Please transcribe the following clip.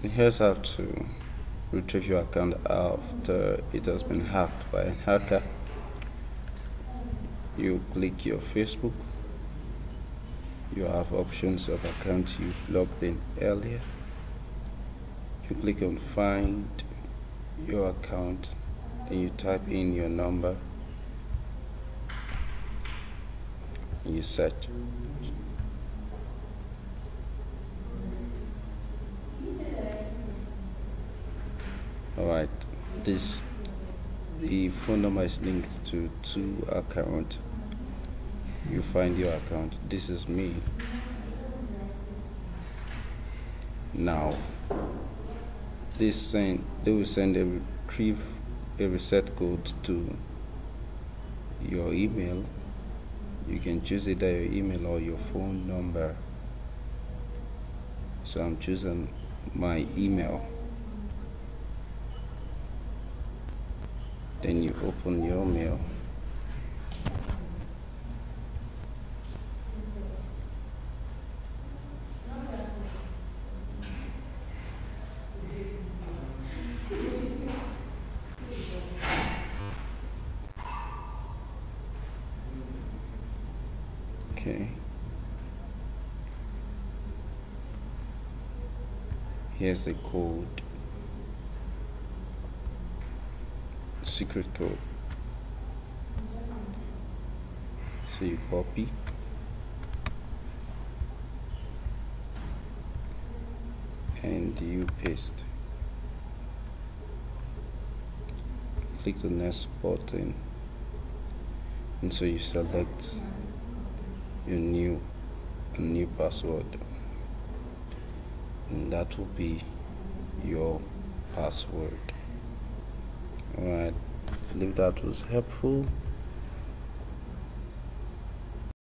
And here's how to retrieve your account after it has been hacked by a hacker. You click your Facebook. You have options of accounts you've logged in earlier. You click on find your account and you type in your number and you search alright this the phone number is linked to two account. You find your account. This is me. Now this send they will send a retrieve a reset code to your email. You can choose either your email or your phone number. So I'm choosing my email then you open your mail. Okay. Here's the code secret code. So you copy. And you paste. Click the next button. And so you select your new a new password. And that will be your password. Alright believe that was helpful